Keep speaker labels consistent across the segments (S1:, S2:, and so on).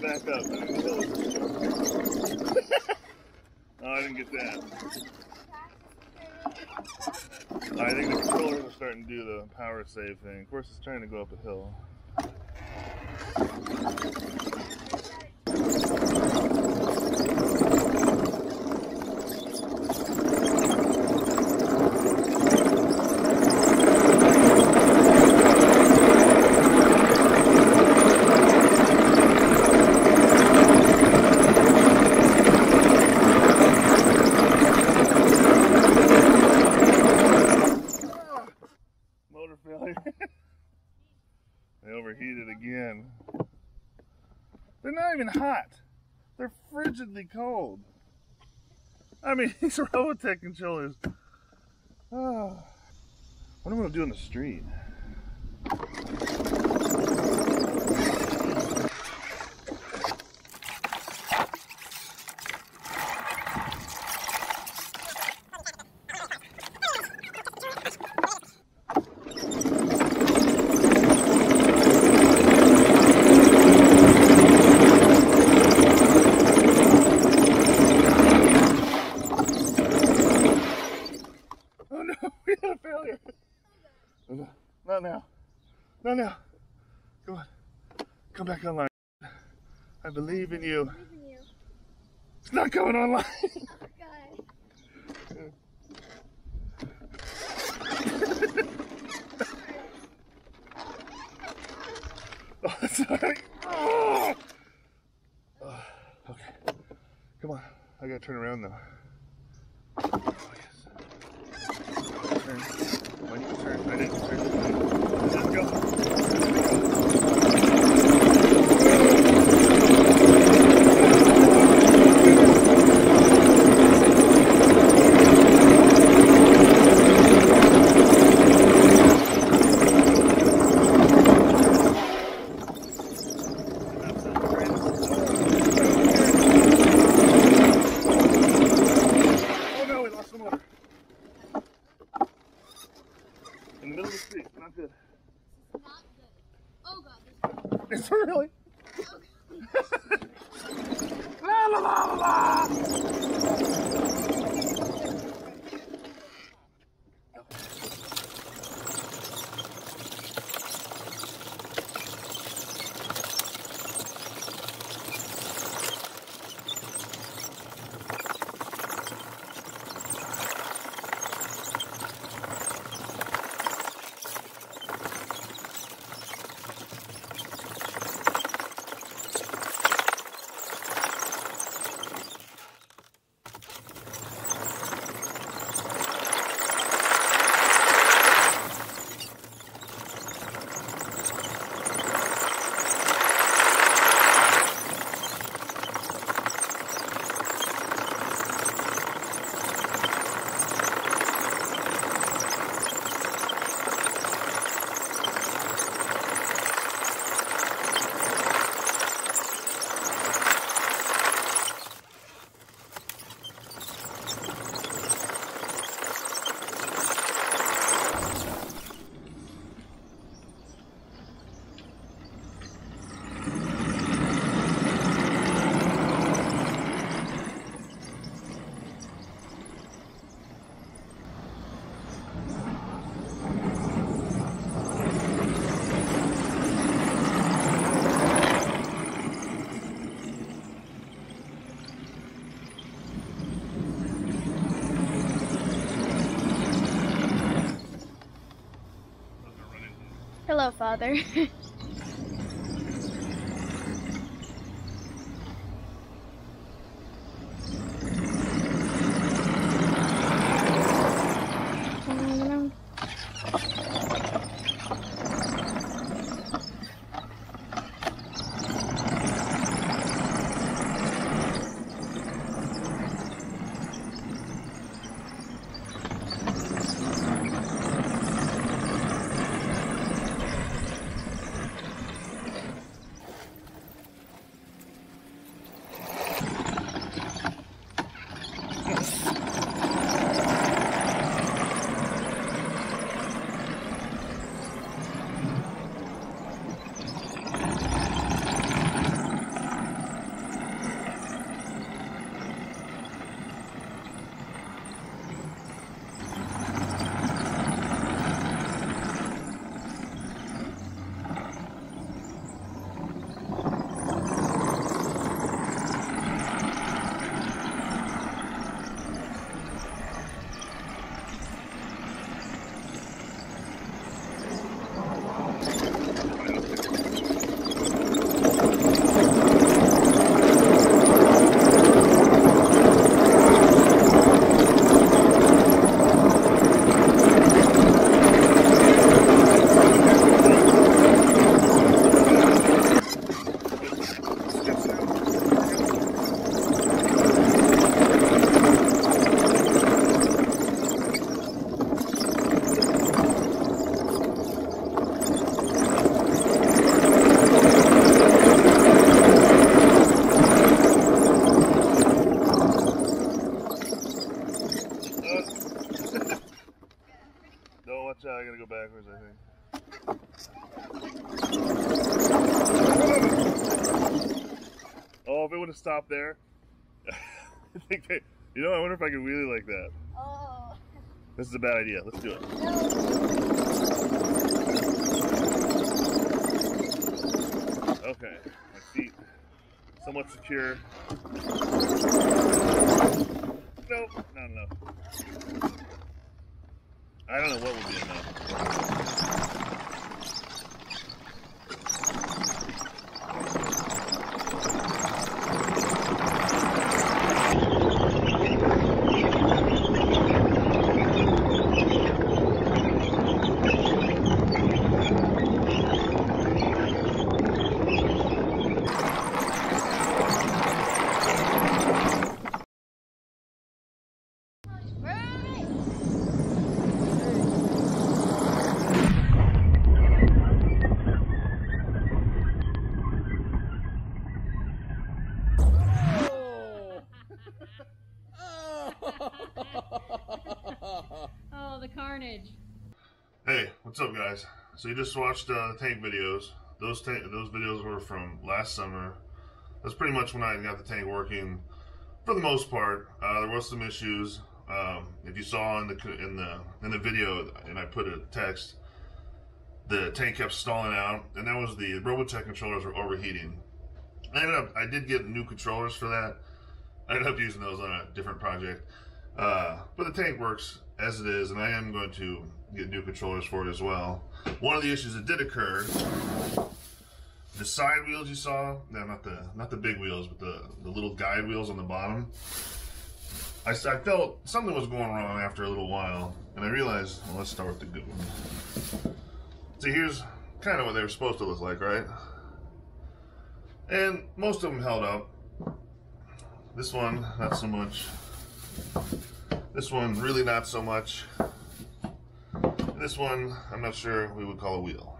S1: Back up. Oh, I didn't get that. I think the controllers are starting to do the power save thing. Of course, it's trying to go up a hill. Failure. they overheated again. They're not even hot. They're frigidly cold. I mean, these Roboteq controllers. Oh. What am I gonna do in the street? Oh no, we had a failure. Not now. Not now. Come on. Come back online. I believe in you.
S2: Leaving you.
S1: It's not coming online. Oh, sorry. Oh. Oh, okay. Come on. I gotta turn around now. Oh, yes. Turn. I didn't turn. Let's go. Oh no, we lost the motor. In the middle of the street. Not good.
S2: Not good. Oh god. This
S1: Is it really? la la la la.
S2: Father.
S1: there. I think they, you know, I wonder if I can wheelie like that.
S2: Oh.
S1: This is a bad idea. Let's do it. Okay, my feet somewhat secure. Nope, not enough. I don't know what would be enough. What's up, guys? So you just watched uh, the tank videos. Those tank, those videos were from last summer. That's pretty much when I got the tank working, for the most part. Uh, there was some issues. Um, if you saw in the in the in the video, and I put a text, the tank kept stalling out, and that was the Roboteq controllers were overheating. I ended up, I did get new controllers for that. I ended up using those on a different project. Uh, but the tank works as it is, and I am going to get new controllers for it as well. One of the issues that did occur, the side wheels you saw, no, not the not the big wheels, but the, the little guide wheels on the bottom. I felt something was going wrong after a little while, and I realized, well, let's start with the good one. So here's kind of what they were supposed to look like, right? And most of them held up. This one, not so much. This one, really not so much. This one, I'm not sure we would call a wheel.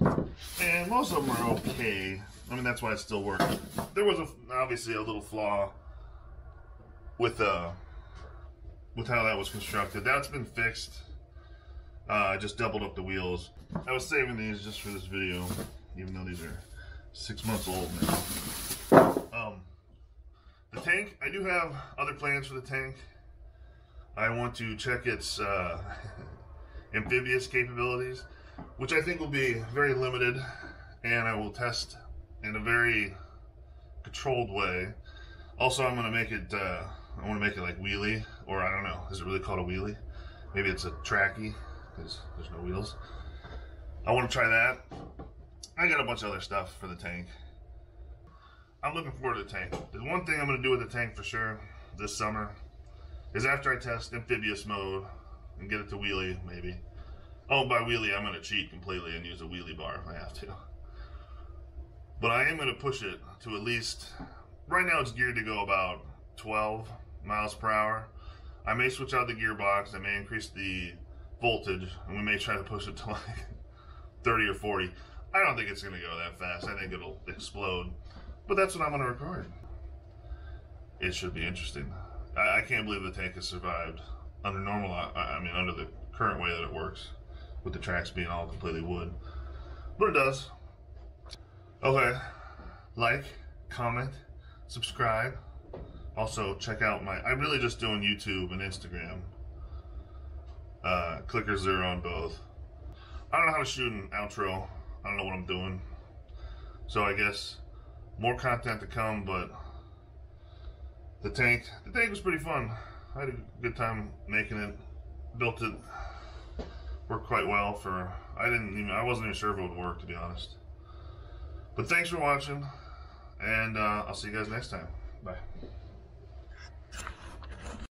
S1: And most of them are okay. I mean, that's why it still works. There was a, obviously a little flaw with uh, with how that was constructed. That's been fixed. Uh, I just doubled up the wheels. I was saving these just for this video, even though these are six months old now. The tank, I do have other plans for the tank. I want to check its uh, amphibious capabilities, which I think will be very limited, and I will test in a very controlled way. Also, I'm going to make it, uh, I want to make it like wheelie, or I don't know, is it really called a wheelie? Maybe it's a tracky, because there's no wheels. I want to try that. I got a bunch of other stuff for the tank. I'm looking forward to the tank. The one thing I'm going to do with the tank for sure this summer is after I test amphibious mode and get it to wheelie, maybe. Oh, by wheelie, I'm going to cheat completely and use a wheelie bar if I have to. But I am going to push it to at least. Right now, it's geared to go about 12 miles per hour. I may switch out the gearbox. I may increase the voltage, and we may try to push it to like 30 or 40. I don't think it's going to go that fast. I think it'll explode. But that's what I'm going to record. It should be interesting. I, I can't believe the tank has survived under normal. I, I mean, under the current way that it works, with the tracks being all completely wood. But it does. Okay, like, comment, subscribe. Also, check out my. I'm really just doing YouTube and Instagram. Uh, klicker0 on both. I don't know how to shoot an outro. I don't know what I'm doing. So I guess more content to come, but the tank, the tank was pretty fun. I had a good time making it. Built it. Worked quite well for. I didn't even. I wasn't even sure if it would work to be honest. But thanks for watching, and uh, I'll see you guys next time. Bye.